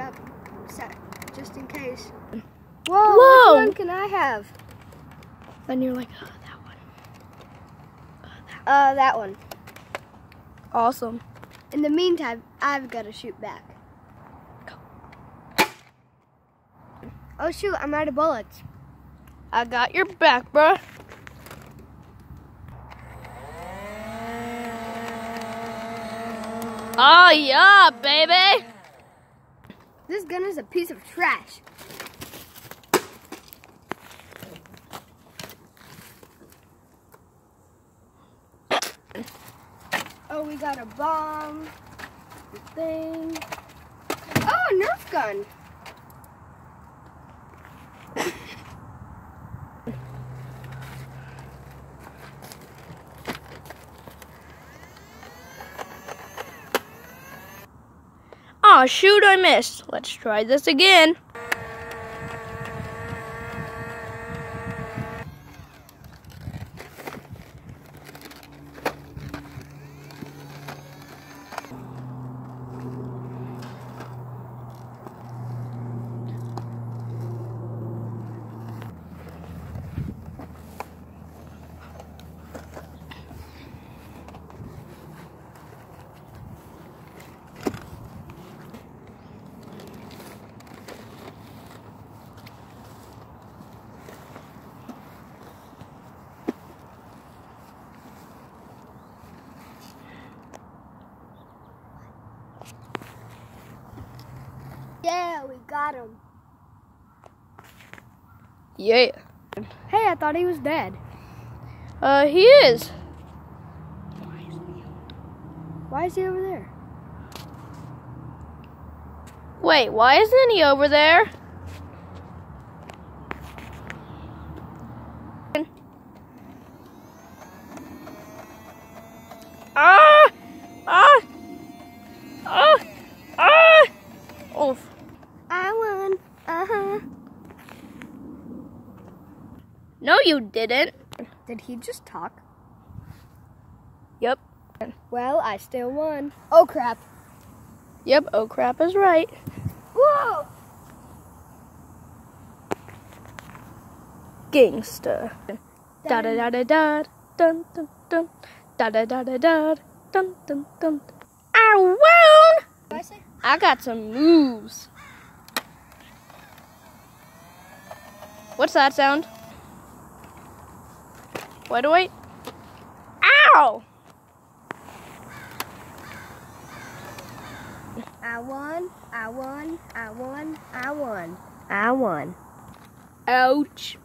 Up, set, just in case. Whoa! Whoa! Which one can I have? Then you're like, oh, that one. Uh, that one. Awesome. In the meantime, I've got to shoot back. Go. Oh shoot, I'm out of bullets. I got your back, bruh. Oh yeah, baby! This gun is a piece of trash. Oh, we got a bomb. Thing. Oh, a Nerf gun. Oh shoot, I missed. Let's try this again. Yeah, we got him. Yeah. Hey, I thought he was dead. Uh, he is. Why is he over there? Wait, why isn't he over there? No, you didn't. Did he just talk? Yep. Well, I still won. Oh, crap. Yep, oh crap is right. Whoa! Gangsta. Da da da da da dun dun dun da da da da da dun dun dun. I won! I? I got some moves. What's that sound? Wait, wait. Ow! I won. I won. I won. I won. I won. Ouch.